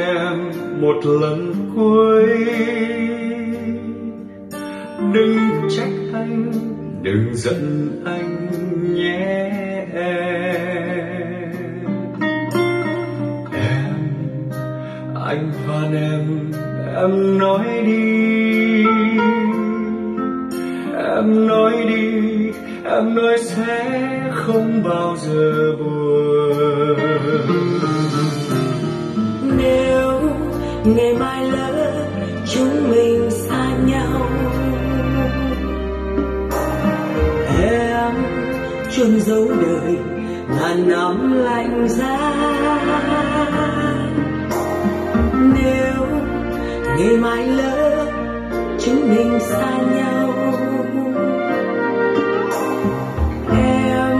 em một lần cuối. Đừng trách anh, đừng giận anh nhé em. Em anh van em em nói đi. Em nói đi, em nói sẽ không bao giờ buồn. Chôn dấu đời, ngàn năm lạnh giá. Nếu ngày mai lỡ chúng mình xa nhau, em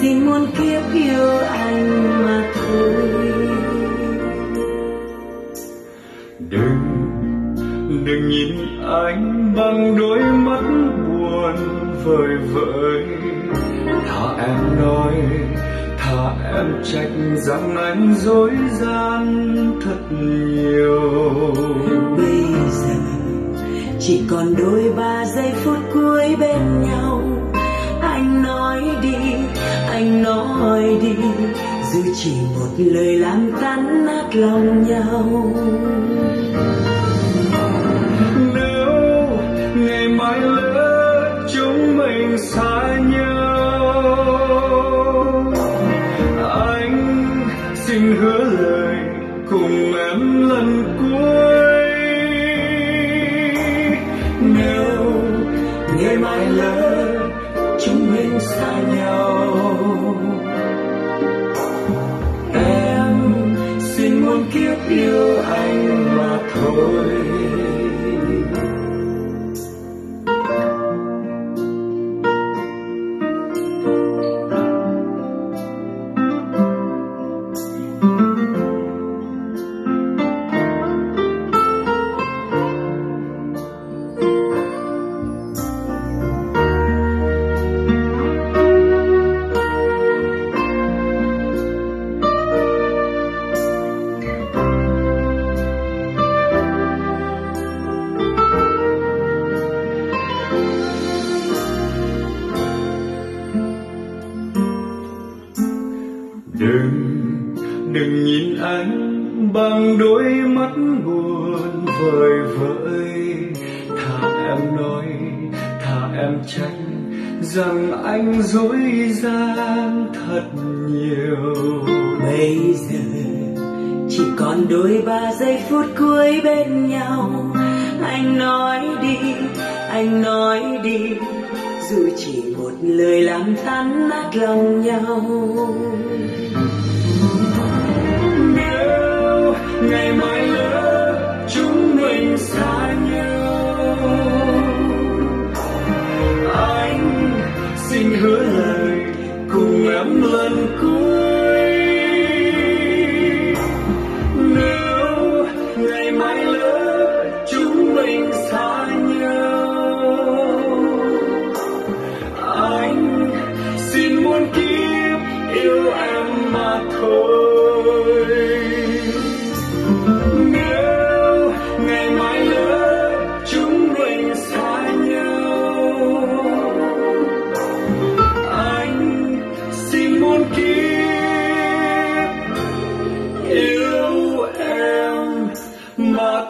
xin muôn kiếp yêu anh mà thôi. Đừng đừng nhìn anh bằng đôi mắt buồn vời vợi thà em nói thà em trách rằng anh dối gian thật nhiều. Bây giờ, chỉ còn đôi ba giây phút cuối bên nhau. Anh nói đi, anh nói đi, dù chỉ một lời làm tan nát lòng nhau. Xin hứa lời cùng em lần cuối. Nếu ngày mai lỡ chúng mình xa nhau, em xin muôn kiếp yêu anh mà thôi. Bằng đôi mắt buồn vời vợi. Thà em nói thà em trách rằng anh dối gian thật nhiều. Bây giờ chỉ còn đôi ba giây phút cuối bên nhau. Anh nói đi, anh nói đi, dù chỉ một lời làm tan nát lòng nhau. Xin hứa lời cùng em lần cuối. Nếu ngày mai lỡ chúng mình xa nhau, anh xin muôn kiếp yêu em mà thôi.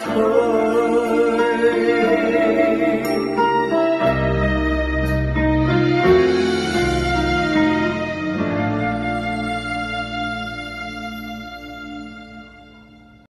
Kiếp